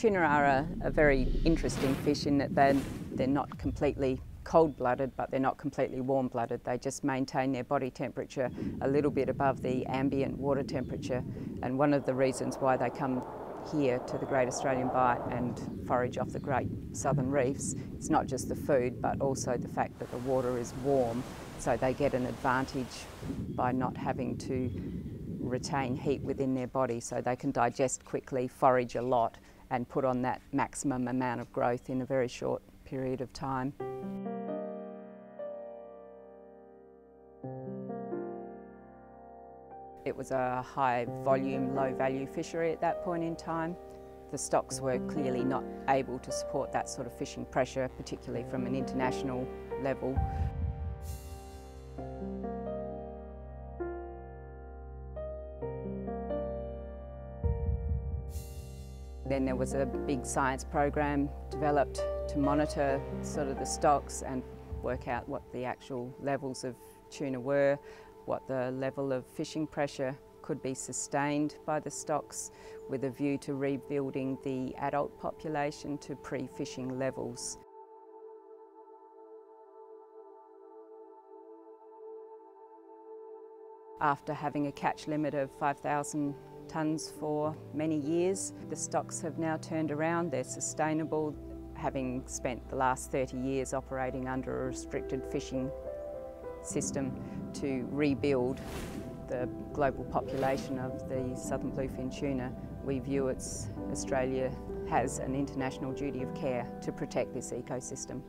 Tuna are a, a very interesting fish in that they're, they're not completely cold-blooded but they're not completely warm-blooded. They just maintain their body temperature a little bit above the ambient water temperature and one of the reasons why they come here to the Great Australian Bight and forage off the Great Southern Reefs, it's not just the food but also the fact that the water is warm so they get an advantage by not having to retain heat within their body so they can digest quickly, forage a lot and put on that maximum amount of growth in a very short period of time. It was a high volume, low value fishery at that point in time. The stocks were clearly not able to support that sort of fishing pressure, particularly from an international level. Then there was a big science program developed to monitor sort of the stocks and work out what the actual levels of tuna were, what the level of fishing pressure could be sustained by the stocks with a view to rebuilding the adult population to pre-fishing levels. After having a catch limit of 5,000 tonnes for many years. The stocks have now turned around, they're sustainable, having spent the last 30 years operating under a restricted fishing system to rebuild the global population of the southern bluefin tuna. We view it's Australia has an international duty of care to protect this ecosystem.